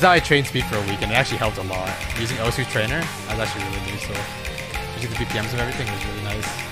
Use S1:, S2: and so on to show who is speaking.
S1: That's I trained speed for a week, and it actually helped a lot. Using Osu's trainer, I was actually really new, so Using the BPMs and everything was really nice.